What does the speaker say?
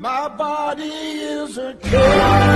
My body is a cage.